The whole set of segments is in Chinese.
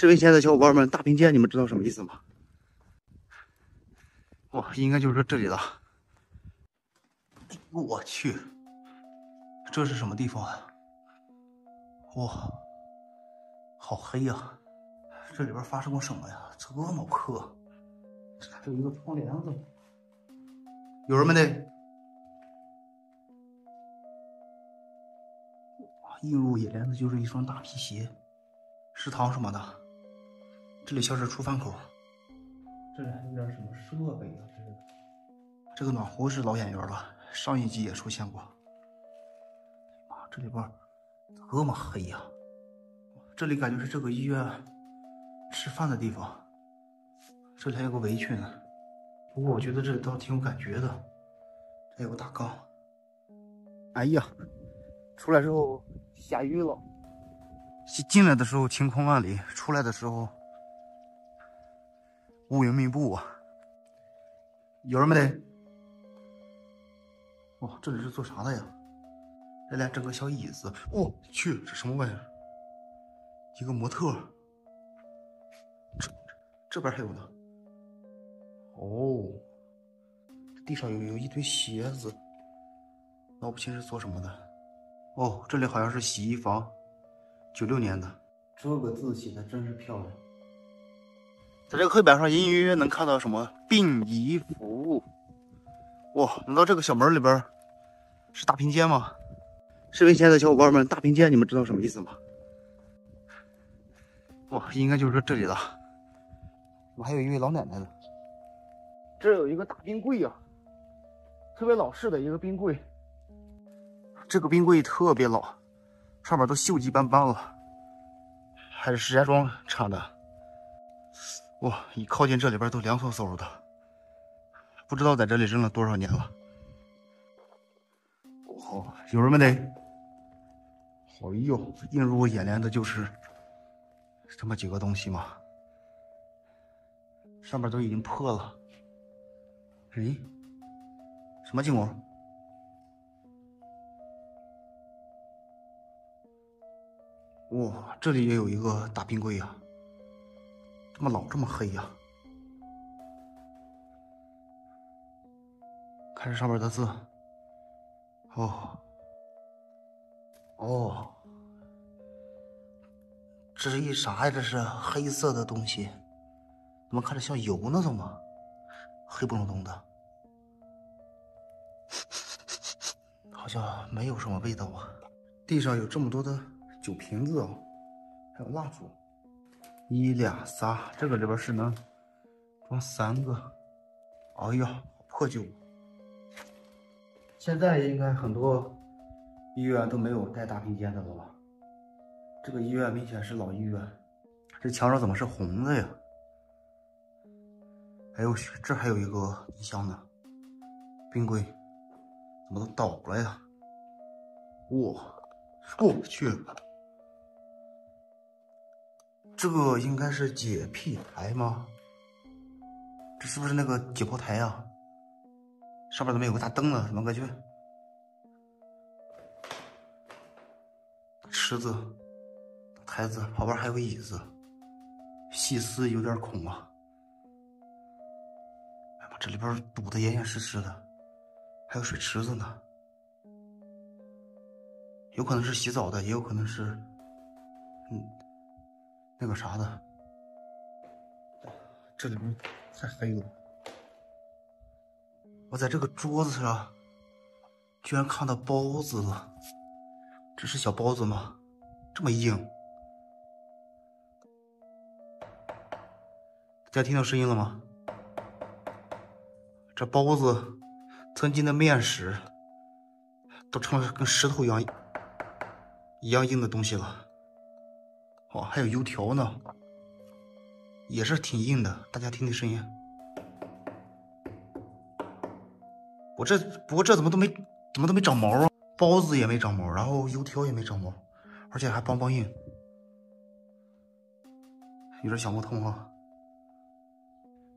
视频前的小伙伴们，大平间你们知道什么意思吗？哇，应该就是这里了。我去，这是什么地方啊？哇，好黑呀！这里边发生过什么呀？这么破，这还有一个窗帘子，有人没得？映入眼帘的就是一双大皮鞋，食堂什么的。这里像是出饭口，这里还有点什么设备啊之类的。这个暖壶是老演员了，上一集也出现过。妈，这里边这么黑呀！这里感觉是这个医院吃饭的地方。这里还有个围裙，不过我觉得这里倒挺有感觉的。还有个大缸。哎呀，出来之后下雨了。进进来的时候晴空万里，出来的时候。乌云密布啊！有人没得？哇，这里是做啥的呀？来来，整个小椅子。我去，这什么玩意儿？一个模特。这这边还有呢。哦，地上有有一堆鞋子，闹不清是做什么的。哦，这里好像是洗衣房，九六年的。这个字写的真是漂亮。在这个黑板上隐隐约约能看到什么殡仪服务？哇，难道这个小门里边是大平间吗？视频前的小伙伴们，大平间你们知道什么意思吗？哇，应该就是这里了。怎么还有一位老奶奶呢？这有一个大冰柜啊，特别老式的一个冰柜。这个冰柜特别老，上面都锈迹斑斑了，还是石家庄产的。哇，一靠近这里边都凉飕飕的，不知道在这里扔了多少年了。哦，有人没得？哎呦，映入我眼帘的就是这么几个东西嘛，上面都已经破了。哎，什么情况？哇，这里也有一个大冰柜呀。怎么老，这么黑呀！看这上面的字，哦，哦，这是一啥呀？这是黑色的东西，怎么看着像油呢？怎么黑不隆咚的？好像没有什么味道啊。地上有这么多的酒瓶子哦，还有蜡烛。一俩仨，这个里边是能装三个。哎呀，破旧！现在应该很多医院都没有带大平间的了吧？这个医院明显是老医院。这墙上怎么是红的呀？还有，这还有一个冰箱呢。冰柜怎么都倒了呀？哇，我去！这个应该是解癖台吗？这是不是那个解剖台呀？上面怎么有个大灯呢？怎么感觉？池子、台子旁边还有个椅子，细思有点恐啊！哎妈，这里边堵得严严实实的，还有水池子呢，有可能是洗澡的，也有可能是，嗯。那个啥的，这里面太黑了。我在这个桌子上居然看到包子了，这是小包子吗？这么硬？大家听到声音了吗？这包子曾经的面食都成了跟石头一样一样硬的东西了。哦，还有油条呢，也是挺硬的。大家听听声音。我这不过这怎么都没怎么都没长毛啊？包子也没长毛，然后油条也没长毛，而且还梆梆硬，有点想不通啊。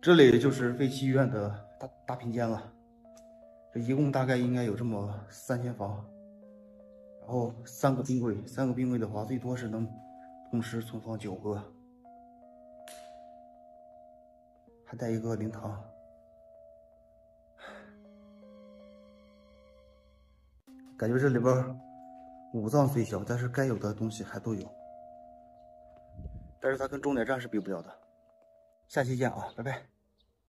这里就是废弃医院的大大平间了，这一共大概应该有这么三间房，然后三个冰柜，三个冰柜的话最多是能。同时存放九个还带一个灵堂感觉这里边五脏虽小但是该有的东西还都有。但是它跟终点站是比不了的。下期见啊拜拜。